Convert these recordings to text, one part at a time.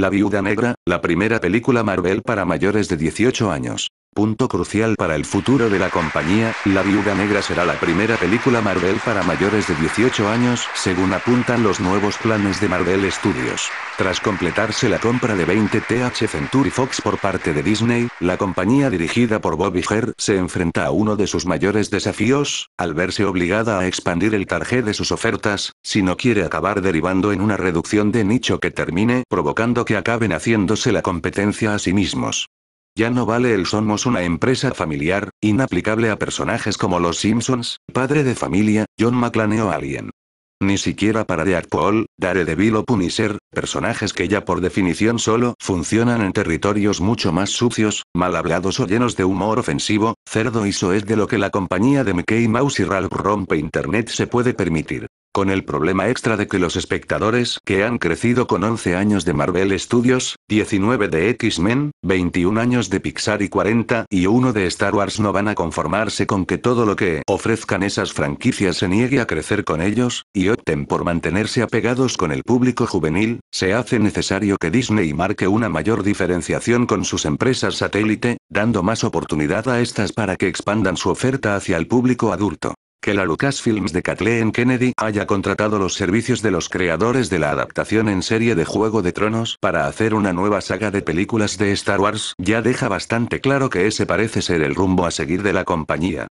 La Viuda Negra, la primera película Marvel para mayores de 18 años. Punto crucial para el futuro de la compañía, La Viuda Negra será la primera película Marvel para mayores de 18 años, según apuntan los nuevos planes de Marvel Studios. Tras completarse la compra de 20 TH Century Fox por parte de Disney, la compañía dirigida por Bobby Herr se enfrenta a uno de sus mayores desafíos, al verse obligada a expandir el target de sus ofertas, si no quiere acabar derivando en una reducción de nicho que termine provocando que acaben haciéndose la competencia a sí mismos. Ya no vale el somos una empresa familiar, inaplicable a personajes como los Simpsons, Padre de Familia, John McClane o Alien. Ni siquiera para Deadpool, Daredevil o Punisher, personajes que ya por definición solo funcionan en territorios mucho más sucios, mal hablados o llenos de humor ofensivo, cerdo y eso es de lo que la compañía de Mickey Mouse y Ralph rompe Internet se puede permitir. Con el problema extra de que los espectadores que han crecido con 11 años de Marvel Studios, 19 de X-Men, 21 años de Pixar y 40 y uno de Star Wars no van a conformarse con que todo lo que ofrezcan esas franquicias se niegue a crecer con ellos, y opten por mantenerse apegados con el público juvenil, se hace necesario que Disney marque una mayor diferenciación con sus empresas satélite, dando más oportunidad a estas para que expandan su oferta hacia el público adulto que la Lucasfilms de Kathleen Kennedy haya contratado los servicios de los creadores de la adaptación en serie de Juego de Tronos para hacer una nueva saga de películas de Star Wars ya deja bastante claro que ese parece ser el rumbo a seguir de la compañía.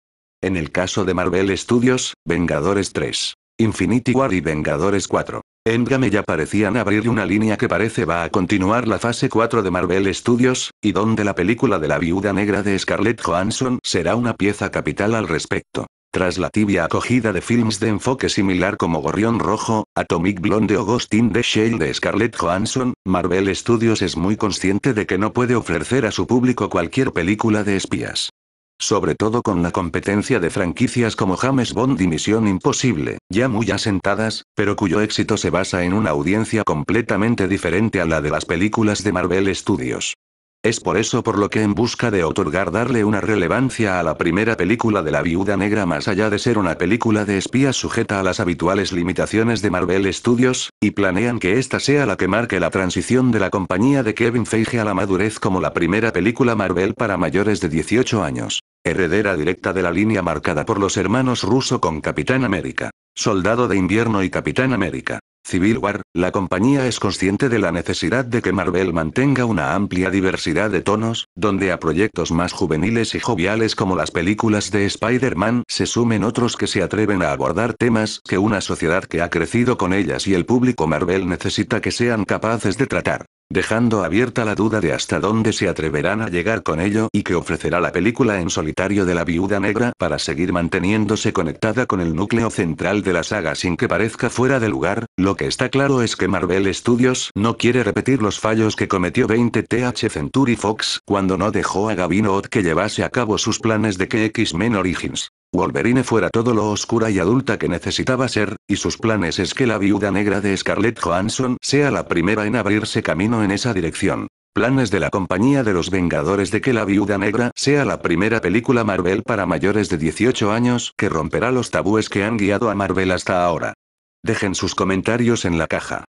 En el caso de Marvel Studios, Vengadores 3, Infinity War y Vengadores 4. Endgame ya parecían abrir una línea que parece va a continuar la fase 4 de Marvel Studios, y donde la película de la viuda negra de Scarlett Johansson será una pieza capital al respecto. Tras la tibia acogida de films de enfoque similar como Gorrión Rojo, Atomic Blonde o Ghost in the Shell de Scarlett Johansson, Marvel Studios es muy consciente de que no puede ofrecer a su público cualquier película de espías. Sobre todo con la competencia de franquicias como James Bond y Misión Imposible, ya muy asentadas, pero cuyo éxito se basa en una audiencia completamente diferente a la de las películas de Marvel Studios. Es por eso por lo que en busca de otorgar darle una relevancia a la primera película de la Viuda Negra más allá de ser una película de espías sujeta a las habituales limitaciones de Marvel Studios, y planean que esta sea la que marque la transición de la compañía de Kevin Feige a la madurez como la primera película Marvel para mayores de 18 años. Heredera directa de la línea marcada por los hermanos Russo con Capitán América, Soldado de Invierno y Capitán América. Civil War, la compañía es consciente de la necesidad de que Marvel mantenga una amplia diversidad de tonos, donde a proyectos más juveniles y joviales como las películas de Spider-Man se sumen otros que se atreven a abordar temas que una sociedad que ha crecido con ellas y el público Marvel necesita que sean capaces de tratar dejando abierta la duda de hasta dónde se atreverán a llegar con ello y que ofrecerá la película en solitario de la viuda negra para seguir manteniéndose conectada con el núcleo central de la saga sin que parezca fuera de lugar, lo que está claro es que Marvel Studios no quiere repetir los fallos que cometió 20 TH Century Fox cuando no dejó a Gavin Ott que llevase a cabo sus planes de que X-Men Origins Wolverine fuera todo lo oscura y adulta que necesitaba ser, y sus planes es que la viuda negra de Scarlett Johansson sea la primera en abrirse camino en esa dirección. Planes de la compañía de los Vengadores de que la viuda negra sea la primera película Marvel para mayores de 18 años que romperá los tabúes que han guiado a Marvel hasta ahora. Dejen sus comentarios en la caja.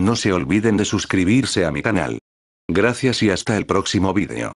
No se olviden de suscribirse a mi canal. Gracias y hasta el próximo vídeo.